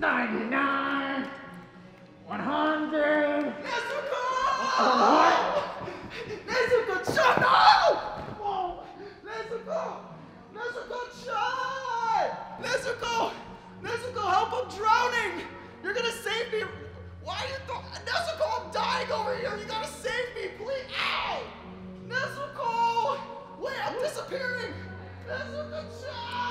99, 100. Nezuko! Oh, what? Nezuko, shut up! Whoa! Nezuko! Nezuko, shut! Nezuko! Nezuko, help! I'm drowning! You're gonna save me! Why are you th- Nezuko, I'm dying over here! You gotta save me, please! Ow! Nezuko! Wait, I'm disappearing! Nezuko, shut!